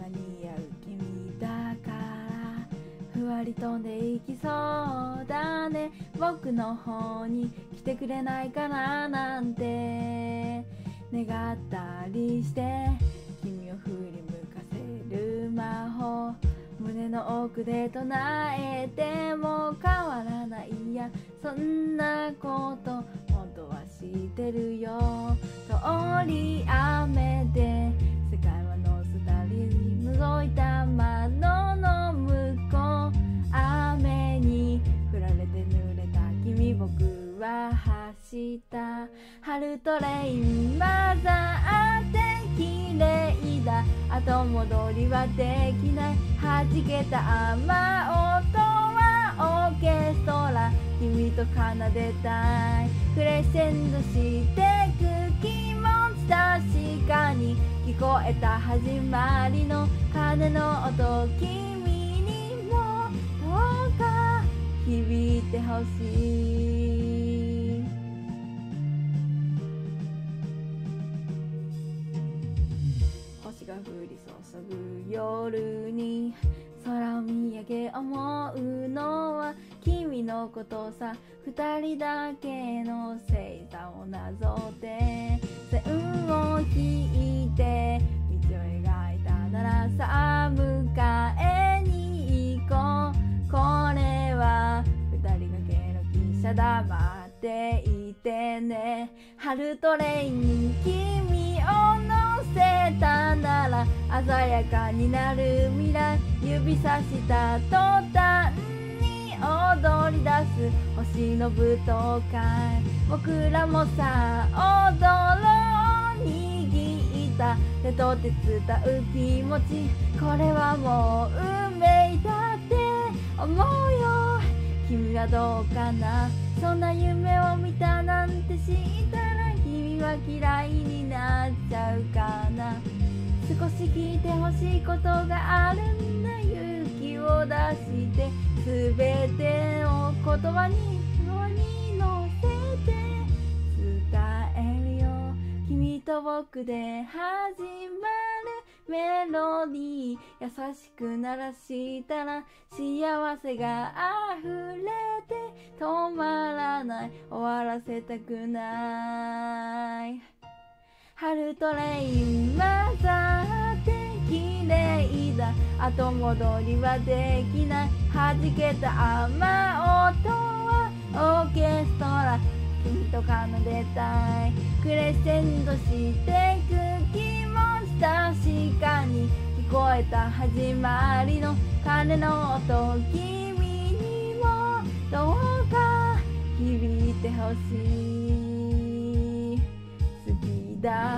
が似合う君だからふわり飛んでいきそうだね。僕の方に来てくれないかななんて願ったりして君を振り向かせる魔法胸の奥で唱えても変わらないや。そんなこと本当は知ってるよ。通り合走った春トレイン混ざって綺麗だ後戻りはできない弾けた雨音はオーケストラ君と奏でたいクレッシェンドしてく気持ち確かに聞こえた始まりの鐘の音君にもどうか響いてほしい降り注ぐ夜に空を見上げ思うのは君のことさ。二人だけの星座をなぞって。線を引いて。道を描いたならさあ迎えに行こう。これは二人掛けの汽車だ待っていてね。春トレイン君鮮やかになる未来。指さした途端に踊り出す星の舞踏会僕らもさ踊ろう握った手と手伝う気持ち。これはもう運命だって。思うよ。君はどうかな。そんな夢を見たなんて知ったら君は嫌いになっちゃうか。少し聞いてほしいことがあるんだ勇気を出して全てを言葉にに乗せて伝えるよ。君と僕で始まる。メロディー優しく鳴らしたら幸せが溢れて止まらない。終わらせたくない。春トレイン後戻りはできない弾けた雨音はオーケストラ君と奏でたいクレッシェンドしてく気持ち確かに聞こえた始まりの鐘の音君にもどうか響いてほしい好きだ